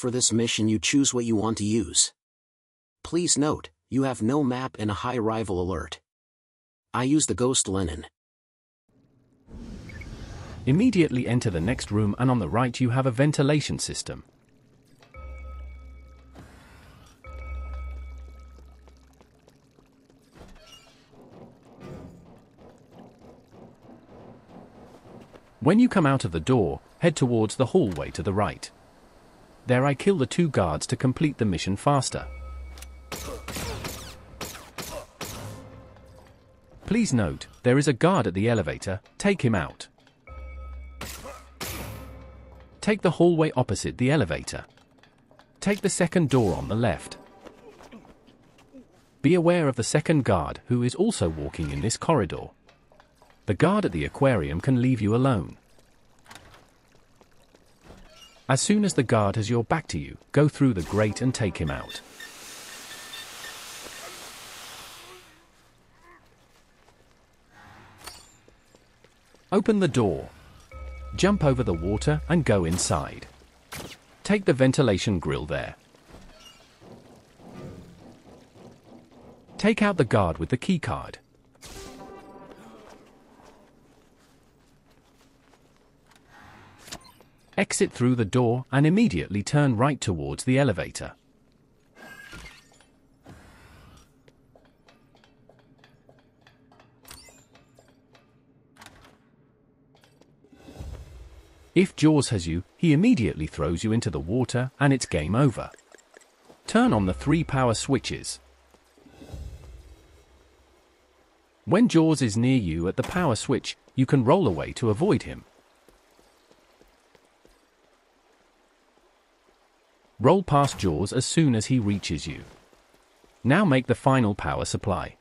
For this mission you choose what you want to use. Please note, you have no map and a high rival alert. I use the Ghost Lining. Immediately enter the next room and on the right you have a ventilation system. When you come out of the door, head towards the hallway to the right. There I kill the two guards to complete the mission faster. Please note, there is a guard at the elevator, take him out. Take the hallway opposite the elevator. Take the second door on the left. Be aware of the second guard who is also walking in this corridor. The guard at the aquarium can leave you alone. As soon as the guard has your back to you, go through the grate and take him out. Open the door. Jump over the water and go inside. Take the ventilation grill there. Take out the guard with the keycard. Exit through the door and immediately turn right towards the elevator. If Jaws has you, he immediately throws you into the water and it's game over. Turn on the three power switches. When Jaws is near you at the power switch, you can roll away to avoid him. Roll past Jaws as soon as he reaches you. Now make the final power supply.